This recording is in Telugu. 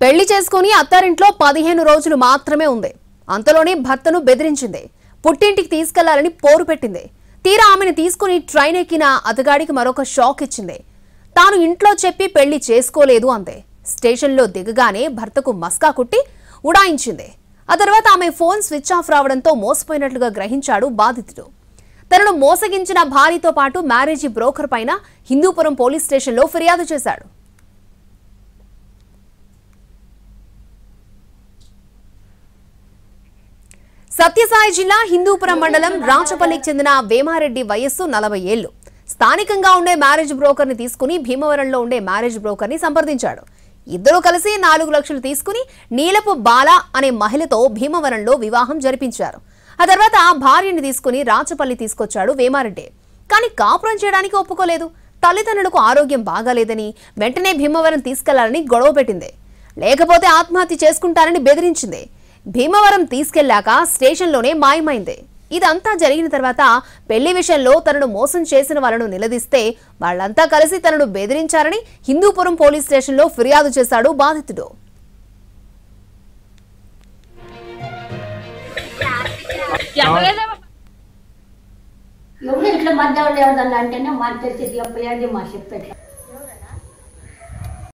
పెళ్ళి చేసుకుని అత్తారింట్లో పదిహేను రోజులు మాత్రమే ఉంది. అంతలోనే భర్తను బెదిరించింది. పుట్టింటికి తీసుకెళ్ళాలని పోరు పెట్టింది. తీరా ఆమెను తీసుకుని ట్రైన్ ఎక్కిన అతగాడికి మరొక షాక్ ఇచ్చింది. తాను ఇంట్లో చెప్పి పెళ్ళి చేసుకోలేదు అందే. స్టేషన్లో దిగగానే భర్తకు మస్కా కుట్టి ఉడాయించింది. ఆ తర్వాత ఆమె ఫోన్ స్విచ్ ఆఫ్ రావడంతో మోసపోయినట్లుగా గ్రహించాడు బాధితుడు. తనను మోసగించిన భార్యతో పాటు మ్యారేజీ బ్రోకర్ పైన హిందూపురం పోలీస్ స్టేషన్లో ఫిర్యాదు చేశాడు. సత్యసాయి జిల్లా హిందూపురం మండలం రాచపల్లికి చెందిన వేమారెడ్డి వయస్సు నలభై ఏళ్ళు స్థానికంగా ఉండే మ్యారేజ్ బ్రోకర్ని తీసుకుని భీమవరంలో ఉండే మ్యారేజ్ బ్రోకర్ని సంప్రదించాడు. ఇద్దరూ కలిసి నాలుగు లక్షలు తీసుకుని నీలపు బాల అనే మహిళతో భీమవరంలో వివాహం జరిపించారు. ఆ తర్వాత భార్యని తీసుకుని రాచపల్లి తీసుకొచ్చాడు వేమారెడ్డి. కానీ కాపురం చేయడానికి ఒప్పుకోలేదు. తల్లిదండ్రులకు ఆరోగ్యం బాగాలేదని వెంటనే భీమవరం తీసుకెళ్ళాలని గొడవ పెట్టింది. లేకపోతే ఆత్మహత్య చేసుకుంటారని బెదిరించింది. భీమవరం తీసుకెళ్ళాక స్టేషన్లోనే మాయమైంది. ఇదంతా జరిగిన తర్వాత పెళ్ళి విషయంలో తనను మోసం చేసిన వాళ్ళను నిలదీస్తే వాళ్ళంతా కలిసి తనను బెదిరించారని హిందూపురం పోలీస్ స్టేషన్లో ఫిర్యాదు చేశాడు బాధితుడు. ఎవరు ఇట్లా మధ్య ఎవరు అంటేనే మాకు తెలిసి చెప్పలేదు మా చెప్పేట్లా